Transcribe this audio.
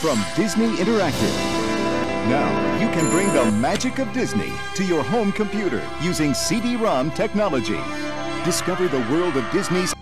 from Disney Interactive. Now, you can bring the magic of Disney to your home computer using CD-ROM technology. Discover the world of Disney's